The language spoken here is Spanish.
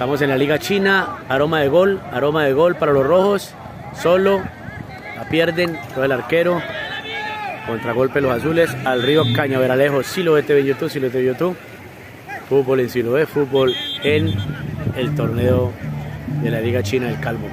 Estamos en la Liga China, aroma de gol, aroma de gol para los rojos, solo, la pierden, todo el arquero, contragolpe los azules, al río Cañaveralejo, Siloé TV YouTube, Siloé TV YouTube, fútbol en Siloé, fútbol en el torneo de la Liga China del Calvo.